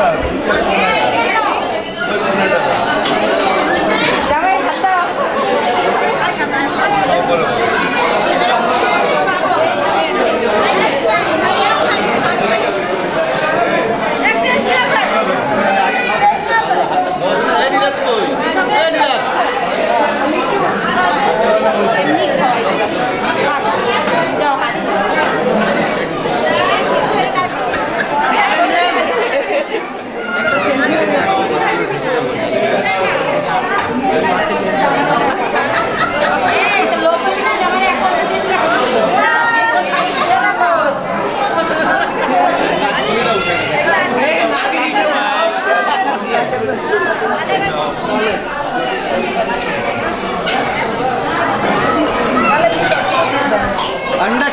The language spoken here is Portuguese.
अंडा